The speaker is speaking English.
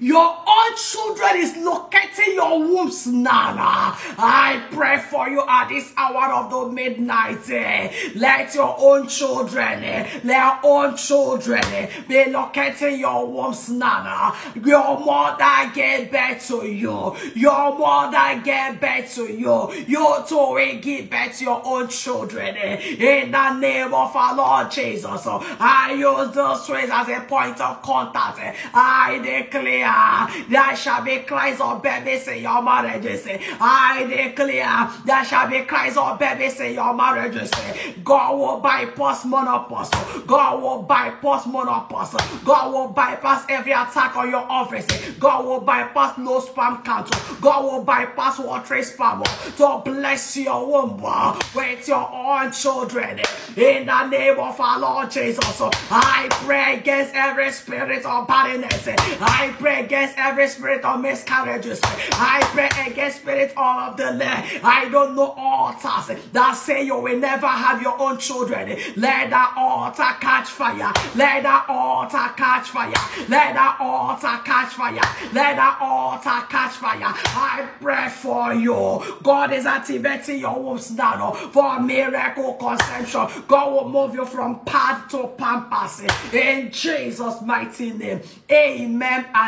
Your own children is locating your wombs now. I pray for you at this hour of the midnight. Eh. Let your own children, eh, their own children eh, be locating your wombs now. Your mother gave birth to you. Your mother gave birth to you. You too give birth to your own children. In the name of our Lord Jesus, I use those phrase as a point of contact. I declare there shall be cries of babies in your marriages. I declare there shall be cries of babies in your marriages. God will bypass menopause. God will bypass menopause. God will bypass every attack on your office. God will bypass no sperm count. God will bypass water sperm to bless your womb with your own children. In the name of our Lord Jesus, I pray against every spirit of barrenness. I pray against every spirit of miscarriages. Pray against spirit of the land. I don't know altars that say you will never have your own children. Let that altar catch fire. Let that altar catch fire. Let that altar catch fire. Let that altar catch fire. I pray for you. God is activating your wombs now for miracle conception. God will move you from pad to Pampers in Jesus' mighty name. Amen and